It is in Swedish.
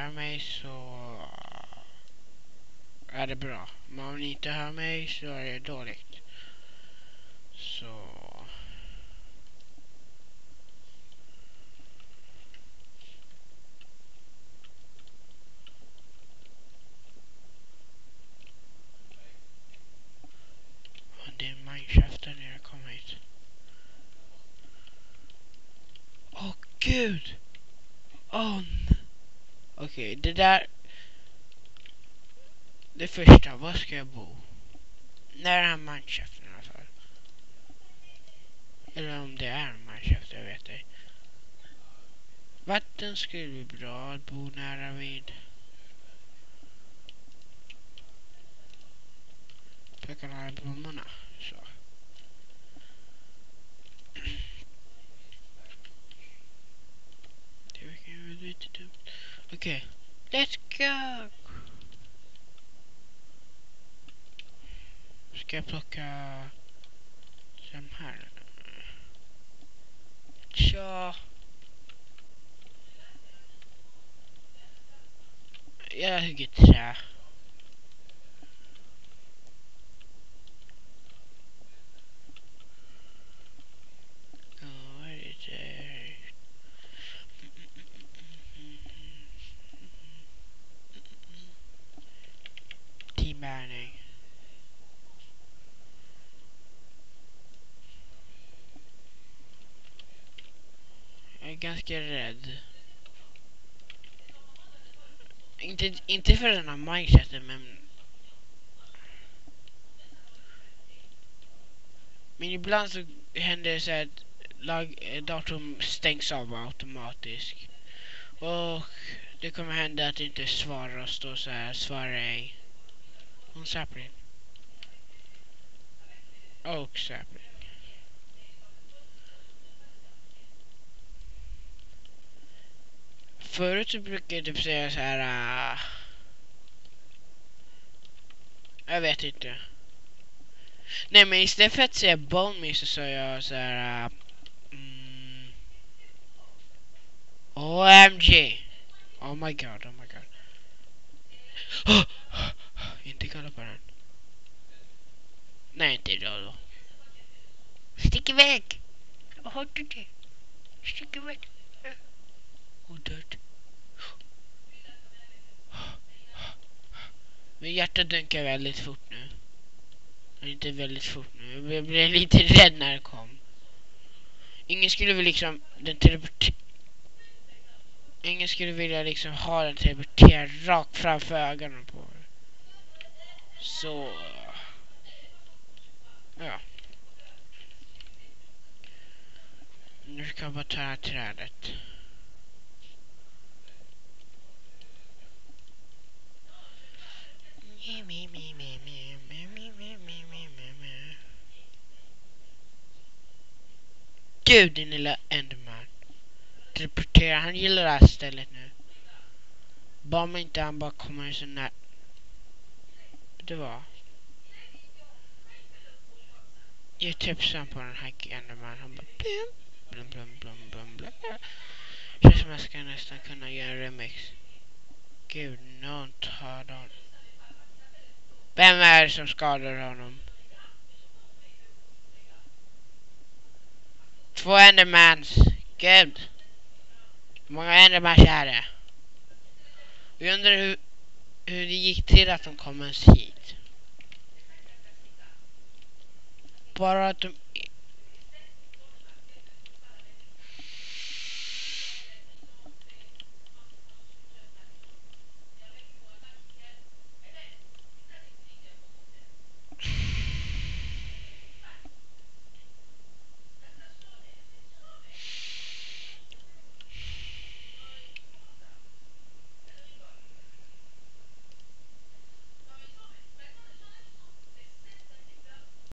hör mig så är det bra. Men om ni inte hör mig så är det dåligt. Så... Det är Minecraft där nere, kom hit. Åh gud! Åh! Oh, Okej, okay, det där... Det första, var ska jag bo? Nära Manchester i alla fall? Eller om det är Manchester, jag vet ej. Vatten skulle bli bra att bo nära vid. Plocka här blommorna. Okay. let's go! Ska jag plocka de här? Tja! Jag hugger trä. Ganska rädd. Inte, inte för den här mindseten. men... Men ibland så händer det så att lag, eh, datorn stängs av automatiskt. Och det kommer hända att det inte svarar och står så här, svarar ej. Hon sapling. Och sapling. Förut så brukade jag typ säga så här. Uh, jag vet inte. Nej men istället för att säga bone me så sa jag så här. Uh, mm, OMG. Oh my god, oh my god. inte kolla på den. Nej, inte idag då. Stick iväg! Jag hörde det. Stick iväg. Och död. Min hjärta dunkar väldigt fort nu. Inte väldigt fort nu. Jag blev lite rädd när det kom. Ingen skulle väl liksom den teleportera Ingen skulle vilja liksom ha den teleporterad rakt framför ögonen på er. Så... Ja. Nu ska jag bara ta det här trädet. Gud din lilla Enderman. Teleportera, han gillar det här stället nu. Bara om inte han bara kommer så nära. Det var. Jag tipsade på den här Enderman. Han bara blum blum blum blum blum. Känns som jag ska nästan kunna göra en remix. Gud, någon tar dem. Vem är det som skadar honom? Två Endermans. Gud. Hur många Endermans är det? Vi undrar hur, hur det gick till att de kom ens hit. Bara att de